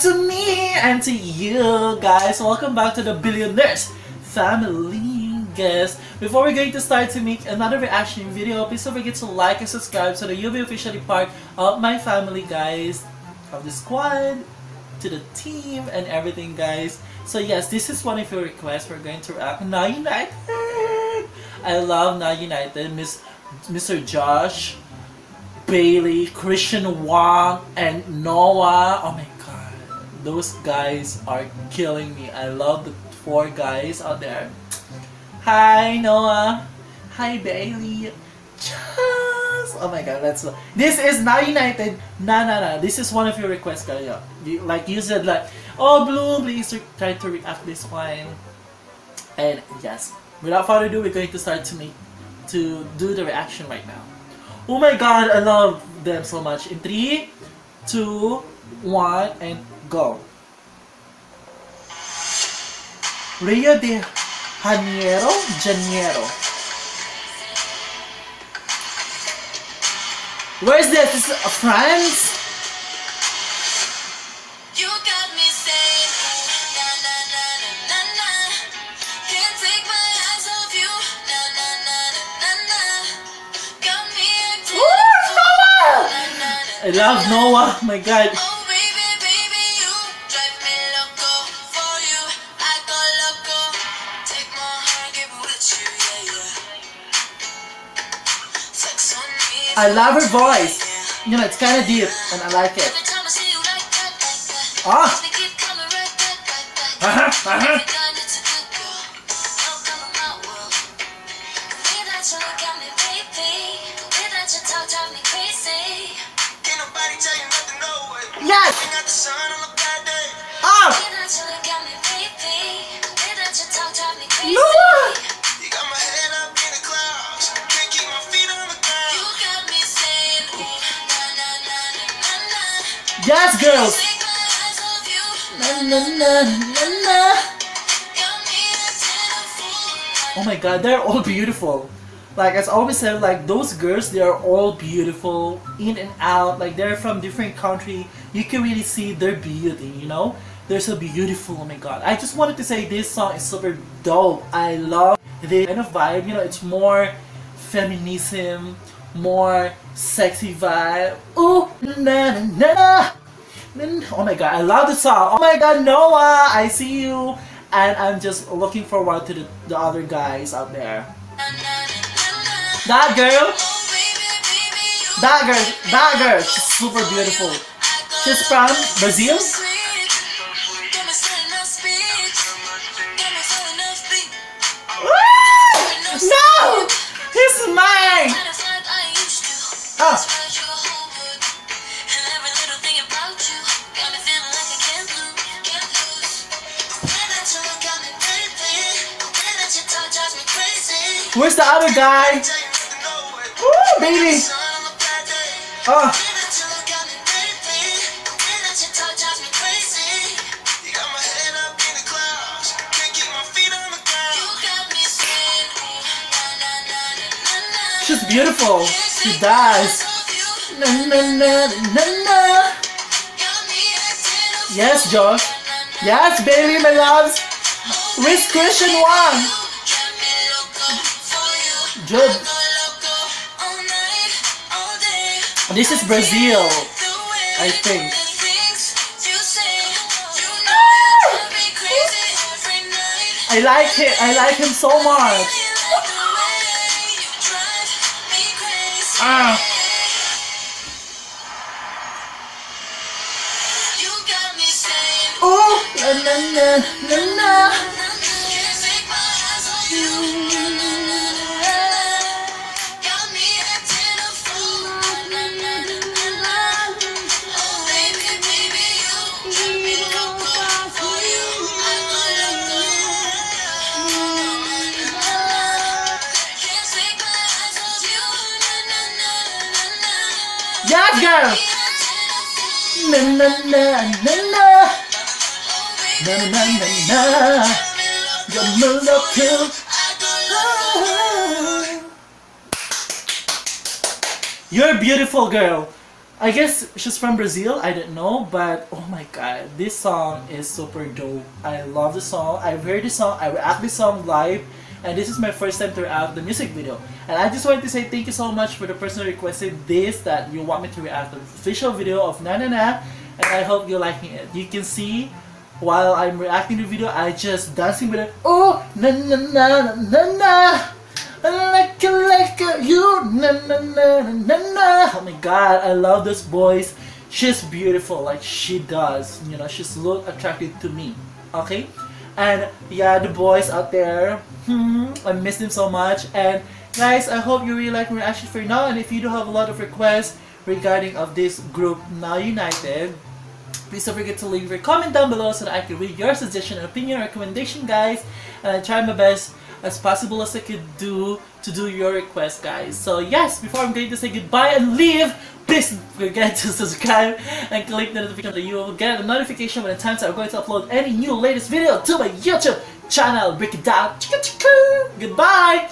to me and to you guys. Welcome back to the Billioners family. Guys, before we're going to start to make another reaction video, please don't forget to like and subscribe so that you'll be officially part of my family, guys. Of the squad, to the team, and everything, guys. So yes, this is one of your requests. We're going to react Now United. I love Now United. Miss Mr. Josh, Bailey, Krystian Wang, and Noah. Oh my god. Those guys are killing me. I love the four guys out there. Hi Noah. Hi Bailey. Oh my god, let's this is now united. Nah nah nah. This is one of your requests, kaya. You, like you said like oh blue please try to react this one. And yes, without further ado, we're going to start to make to do the reaction right now. Oh my god, I love them so much. In three, two, one, and go. Rio de Janeiro, Janeiro. Where is this? This is France? You got me saying, na I love her voice. You know, it's kind of deep, and I like it. I see you like that, like a fool. Oh my god, they're all beautiful. Like as I always said, like those girls, they are all beautiful, in and out. Like they're from different country. You can really see their beauty. You know, they're so beautiful. Oh my god! I just wanted to say this song is super dope. I love the kind of vibe. You know, it's more feminism, more sexy vibe. Ooh, na na na. Oh my god, I love the song. Oh my god, Noah, I see you. And I'm just looking forward to the, the other guys out there. That girl, Oh that girl, that girl, she's super beautiful. She's from Brazil? No! He's mine! Ah. Can't keep my feet on the ground. Uh. she's beautiful. She does. Na, na, na, na, na. Yes, Josh. Yes, baby, my loves. Where's Christian one? This is Brazil, I think. I like him. I like him so much. Ah. You got me saying, Oh, na na na na Girl. Na na na na na. Na na na na. Too. I. You're a beautiful girl. I guess she's from Brazil. I don't know, but oh my god, this song is super dope. I love the song. I've heard the song. I react the song live, and this is my first time to react the music video. And I just wanted to say thank you so much for the person who requested this that you want me to react the official video of Na Na Na, and I hope you're liking it. You can see while I'm reacting the video, I just dancing with it. Oh, na na na na na na. Like a, like you, na na na na na na. Oh my god, I love this voice. She's beautiful, like she does. You know, she's look attractive to me. Okay, and yeah, the boys out there, hmm, I miss them so much. And guys, I hope you really like my reaction for now. And if you do have a lot of requests regarding of this group now united, Please don't forget to leave your comment down below so that I can read your suggestion, opinion, recommendation, guys. And I try my best as possible as I could do to do your request, guys. So yes, before I'm going to say goodbye and leave, please forget to subscribe and click the notification so you will get a notification when the times I'm going to upload any new latest video to my YouTube channel. Break it down. Goodbye.